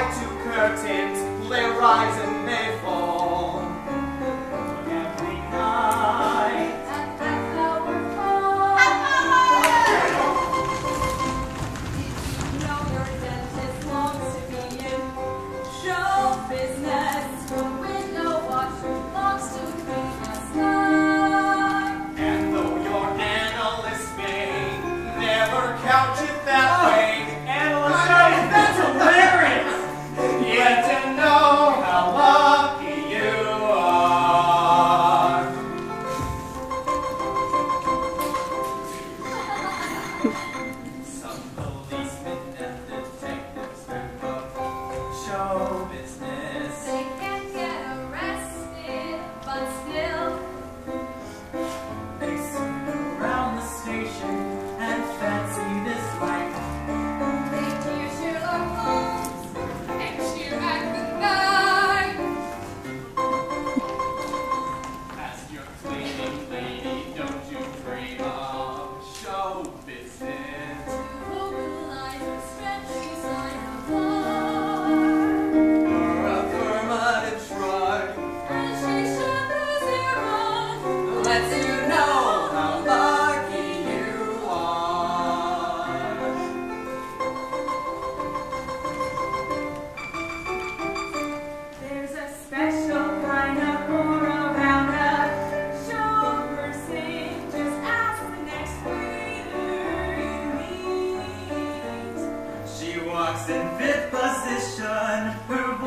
To two curtains, they rise and they fall. Every night. At flower show business window watcher to be a. And though your may never couch it that way. show. in fifth position.